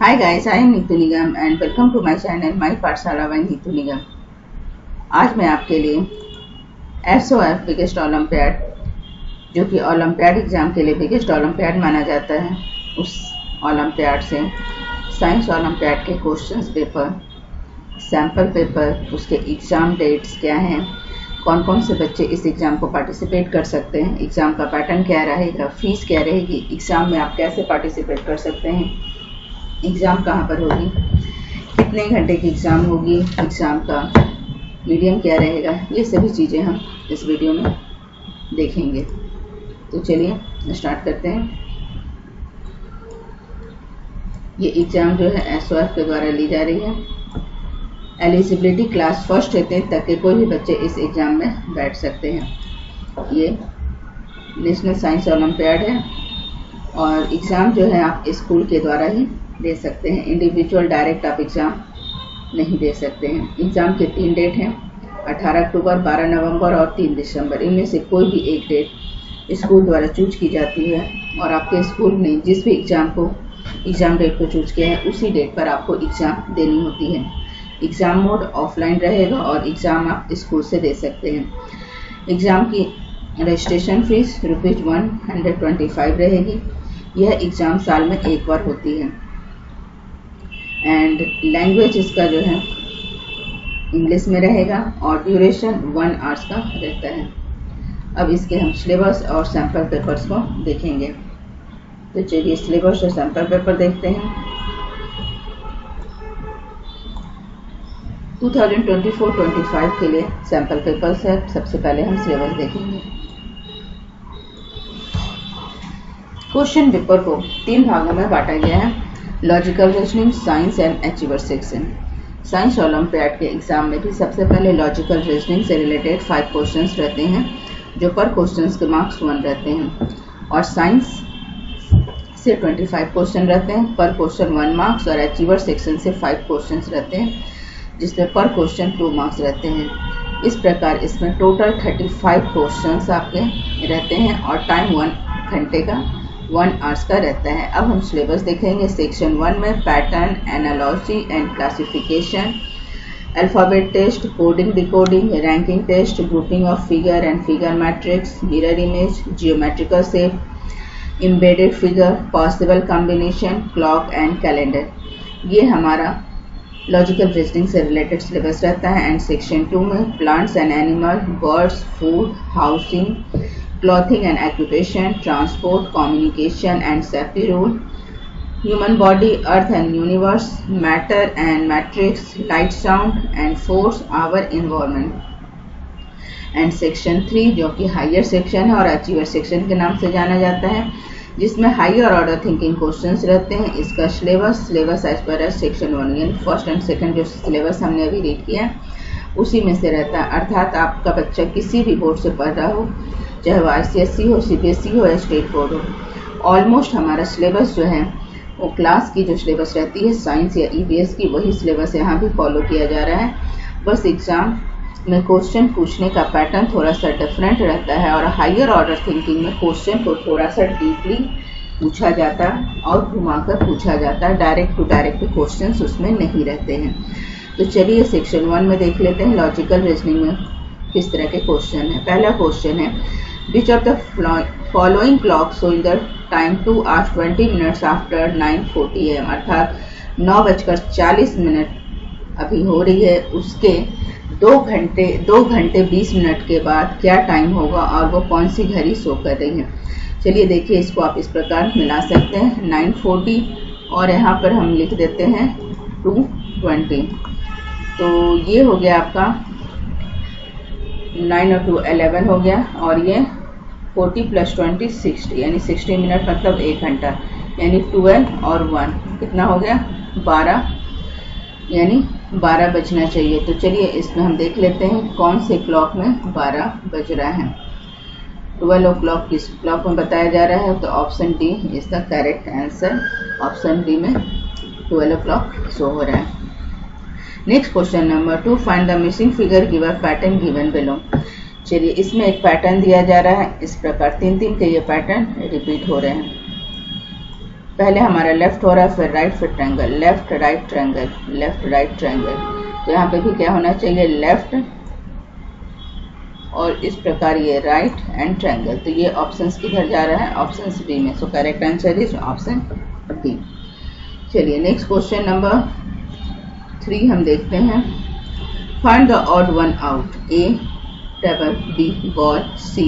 Hi guys, I am Neetu Nigam and welcome to my channel my Pathshala by Neetu Nigam आज मैं आपके लिए S O F biggest olympiad जो कि olympiad exam के लिए बिगेस्ट ओलम्पियाड माना जाता है उस ओलम्पियाड से साइंस ओलम्पियाड के क्वेश्चंस पेपर सैंपल पेपर उसके एग्ज़ाम डेट्स क्या हैं कौन कौन से बच्चे इस एग्ज़ाम को पार्टिसिपेट कर सकते हैं एग्ज़ाम का पैटर्न क्या रहेगा फ़ीस क्या रहेगी एग्ज़ाम में आप कैसे पार्टिसिपेट कर सकते हैं एग्ज़ाम कहाँ पर होगी? कितने घंटे की एग्ज़ाम होगी? एग्ज़ाम का मीडियम क्या रहेगा? ये सभी चीज़ें हम इस वीडियो में देखेंगे। तो चलिए, स्टार्ट करते हैं। ये एग्ज़ाम जो है एस के द्वारा ली जा रही है। एलिजिबिलिटी क्लास फ़र्स्ट होते हैं, तक के कोई भी बच्चे इस एग्ज़ाम में बैठ सकते हैं। ये नेशनल साइंस ओलम्पियाड है, और एग्ज़ाम जो है, आप स्कूल के द्वारा ही दे सकते हैं। इंडिविजुअल डायरेक्ट आप एग्ज़ाम नहीं दे सकते हैं। एग्ज़ाम के तीन डेट हैं 18 अक्टूबर 12 नवंबर और 3 दिसंबर। इनमें से कोई भी एक डेट स्कूल द्वारा चूज़ की जाती है और आपके स्कूल ने जिस भी एग्ज़ाम को एग्ज़ाम डेट को चूज़ किया है, उसी डेट पर आपको एग्ज़ाम देनी होती है। एग्ज़ाम मोड ऑफलाइन रहेगा और एग्ज़ाम आप स्कूल से दे सकते हैं। एग्ज़ाम की registration fees rupees one hundred twenty five रहेगी। यह एग्ज़ाम साल में एक बार होती है। एंड लैंग्वेज इसका जो है इंग्लिश में रहेगा और ड्यूरेशन वन आवर्स का रहता है। अब इसके हम सिलेबस और सैंपल पेपर्स को देखेंगे। तो चलिए सिलेबस और सैंपल पेपर देखते हैं। 2024-25 के लिए सैंपल पेपर्स है। सबसे पहले हम सिलेबस देखेंगे। क्वेश्चन पेपर को तीन भागों में बांटा गया है। Logical reasoning science and achiever section science olympiad के एग्ज़ाम में भी सबसे पहले लॉजिकल रीजनिंग से रिलेटेड फाइव क्वेश्चंस रहते हैं, जो पर क्वेश्चंस के मार्क्स वन रहते हैं. और साइंस से 25 क्वेश्चन रहते हैं पर क्वेश्चन वन मार्क्स और अचीवर सेक्शन से फाइव क्वेश्चंस रहते हैं, जिसमें पर क्वेश्चन टू मार्क्स रहते हैं. इस प्रकार इसमें टोटल 35 क्वेश्चंस आपके रहते हैं और टाइम वन घंटे का वन आवर्स का रहता है। अब हम सिलेबस देखेंगे। सेक्शन वन में pattern analogy and classification alphabet test coding decoding ranking test grouping of figure and figure matrix mirror image geometrical shape embedded figure possible combination clock and calendar ये हमारा logical reasoning से related syllabus रहता है। And section two में plants and animal birds food housing clothing and occupation, transport, communication and safety rule, human body, earth and universe, matter and matrix, light, sound and force, our environment. And section three जो कि higher section है और achiever section के नाम से जाना जाता है जिसमें हायर ऑर्डर थिंकिंग क्वेश्चंस रहते हैं इसका सिलेबस सिलेबस एज पर सेक्शन वन यानी फ़र्स्ट एंड सेकंड जो सिलेबस हमने अभी रीड किया उसी में से रहता है। अर्थात आपका बच्चा किसी भी बोर्ड से पढ़ रहा हो, चाहे वो आई हो सी हो या स्टेट बोर्ड हो। ऑलमोस्ट हमारा सिलेबस जो है, वो क्लास की जो सिलेबस रहती है साइंस या ई e की, वही सिलेबस यहाँ भी फॉलो किया जा रहा है। बस एग्ज़ाम में क्वेश्चन पूछने का पैटर्न थोड़ा सा डिफरेंट रहता है और हाइयर ऑर्डर थिंकिंग में क्वेश्चन को थोड़ा सा डीपली पूछा जाता और घुमाकर पूछा जाता। डायरेक्ट टू डायरेक्ट क्वेश्चन उसमें नहीं रहते हैं। तो चलिए सेक्शन वन में देख लेते हैं लॉजिकल रीजनिंग में किस तरह के क्वेश्चन है। पहला क्वेश्चन है, Which of the following clocks showing the time 2 hours 20 minutes after 9:40 am अर्थात नौ बजकर चालीस मिनट अभी हो रही है। उसके दो घंटे दो घंटे बीस मिनट के बाद क्या टाइम होगा और वो कौन सी घड़ी शो कर रही है? चलिए देखिए, इसको आप इस प्रकार मिला सकते हैं। नाइन फोर्टी और यहाँ पर हम लिख देते हैं टू ट्वेंटी तो ये हो गया आपका नाइन और टू एलेवन हो गया और ये फोर्टी प्लस ट्वेंटी सिक्सटी यानी सिक्सटी मिनट मतलब एक घंटा, यानी ट्वेल्व और वन कितना हो गया? बारह, यानी बारह बजना चाहिए। तो चलिए इसमें हम देख लेते हैं कौन से क्लॉक में बारह बज रहा है। ट्वेल्व ओ क्लॉक किस क्लॉक में बताया जा रहा है? तो option D the correct answer option D में ट्वेल्व ओ क्लॉक शो हो रहा है। Next question number two find the missing figure given pattern given below चलिए, इसमें एक पैटर्न दिया जा रहा है। इस प्रकार तीन तीन के ये पैटर्न रिपीट हो रहे हैं। पहले हमारा लेफ़्ट हो रहा है, फिर राइट फिर triangle left right triangle left right triangle तो यहाँ पे भी क्या होना चाहिए? लेफ़्ट और इस प्रकार ये राइट एंड ट्रैंगल तो ये ऑप्शंस किधर जा रहा है? ऑप्शन बी में। So correct answer is option B चलिए नेक्स्ट क्वेश्चन नंबर थ्री हम देखते हैं। Find the odd one out A table B ball C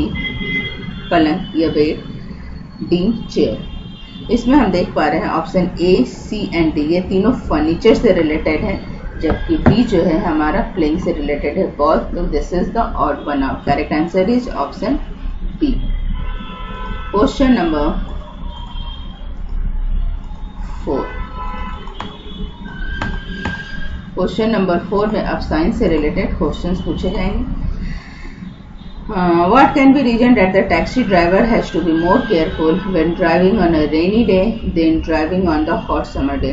पलंग या बेड डी चेयर इसमें हम देख पा रहे हैं option A C and D ये तीनों फर्नीचर से रिलेटेड है, जबकि बी जो है हमारा प्लेइंग से रिलेटेड है बॉल तो this is the odd one out correct answer is option B question number question number four में अब साइंस से रिलेटेड क्वेश्चंस पूछे जाएँगे। What can be reason that the taxi driver has to be more careful when driving on a rainy day than driving on the hot summer day?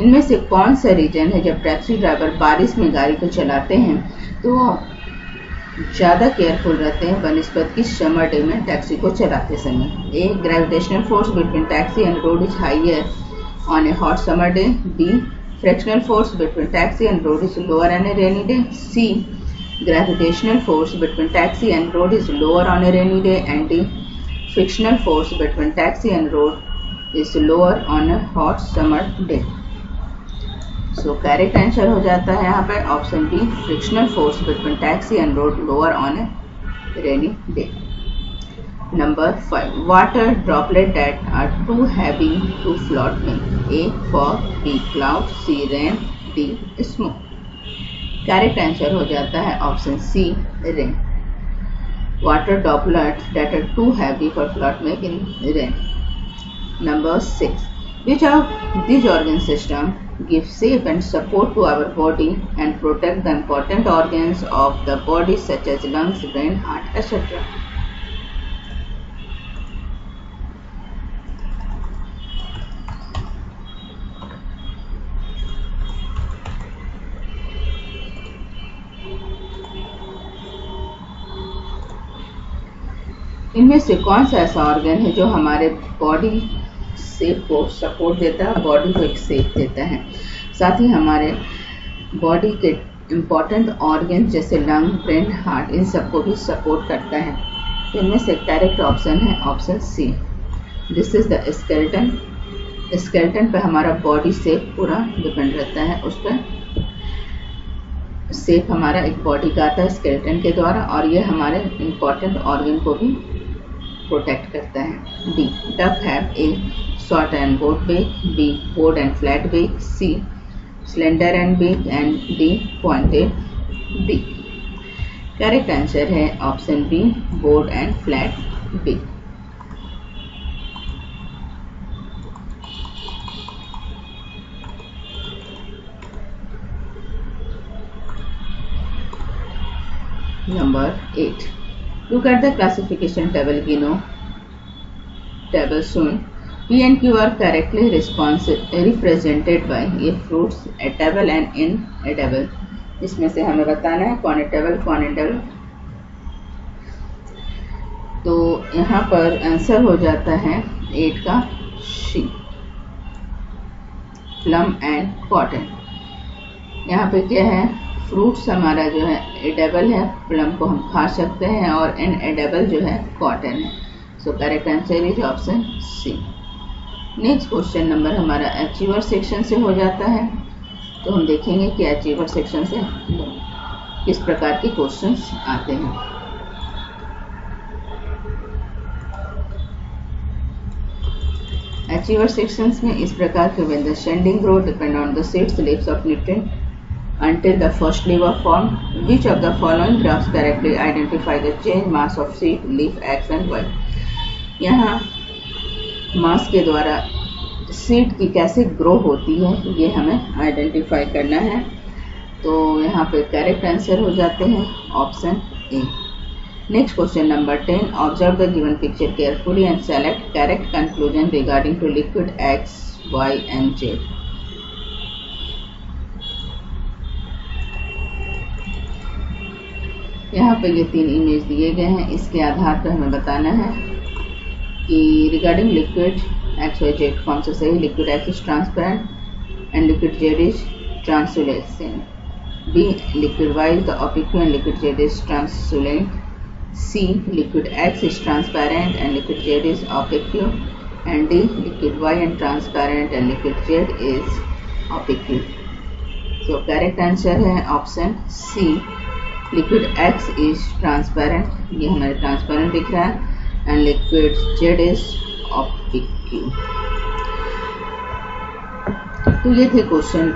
इनमें से कौन सा reason है जब टैक्सी ड्राइवर बारिश में गाड़ी को चलाते हैं तो ज़्यादा केयरफुल रहते हैं बनस्पत की समर डे में टैक्सी को चलाते समय? A gravitational force between taxi and road is higher on a hot summer day B fractional force between taxi and road is lower on a rainy day C gravitational force between taxi and road is lower on a rainy day and the frictional force between taxi and road is lower on a hot summer day so correct answer हो जाता है यहाँ पे option B frictional force between taxi and road lower on a rainy day Number five water droplet that are too heavy to float में A fog B cloud C rain D smoke correct answer हो जाता है option C rain water droplet that are too heavy for float making rain number six which of these organ system give shape and support to our body and protect the important organs of the body such as lungs, brain, heart, etc. इनमें से कौन सा ऐसा organ है जो हमारे body सेप को support देता है बॉडी को एक सेप देता है? साथ ही हमारे बॉडी के इंपॉर्टेंट ऑर्गन जैसे लंग ब्रेन हार्ट इन सबको भी सपोर्ट करता है। इनमें से करेक्ट ऑप्शन है option C this is the skeleton skeleton पर हमारा बॉडी सेफ़ पूरा डिपेंड रहता है। उस पर सेफ़ हमारा एक बॉडी का आता है स्केल्टन के द्वारा और ये हमारे इंपॉर्टेंट ऑर्गन को भी प्रोटेक्ट करता है। बी टफ है A short and broad beak B broad and flat beak C cylinder and beak and D pointed B correct answer है option B broad and flat beak number eight look at the classification table below table soon P and Q are correctly represented by ये fruits edible and inedible. इसमें से हमें बताना है कौन edible कौन edible तो यहाँ पर आंसर हो जाता है एट का शी प्लम एंड कॉटन यहाँ पे क्या है फ्रूट्स हमारा जो है एडेबल है, प्लम को हम खा सकते हैं और इन एडेबल जो है कॉटन है। So correct answer is option C next question number हमारा अचीवर सेक्शन से हो जाता है। तो हम देखेंगे कि अचीवर सेक्शन से किस प्रकार के क्वेश्चंस आते हैं। अचीवर सेक्शंस में इस प्रकार के when the sending growth depend on the seeds, leaves of nutrient until the first leaf are formed which of the following graphs correctly identify the change mass of seed, leaf x and y यहाँ मास के द्वारा seed की कैसे grow होती है, ये हमें identify करना है। तो यहाँ पे करेक्ट आंसर हो जाते हैं option A next question number ten observe the given picture carefully and select correct conclusion regarding to liquid X Y and Z यहाँ पर ये तीन इमेज दिए गए हैं। इसके आधार पर हमें बताना है कि regarding liquid X Y Z कौन सा सही liquid X is transparent and liquid Z is translucent B liquid Y the opaque and liquid Z is translucent C liquid X is transparent and liquid Z is opaque and D liquid Y and transparent and liquid Z is opaque so correct answer है option C Liquid X is transparent. ये हमारे transparent दिख रहा है. And liquid Z is opaque. तो ये थे question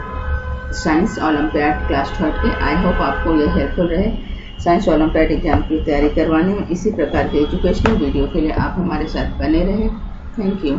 science olympiad class third के. आई होप आपको ये हेल्पफुल रहे. साइंस ओलंपियाड एग्ज़ाम की तैयारी करवाने में इसी प्रकार के एजुकेशनल वीडियो के लिए आप हमारे साथ बने रहें. Thank you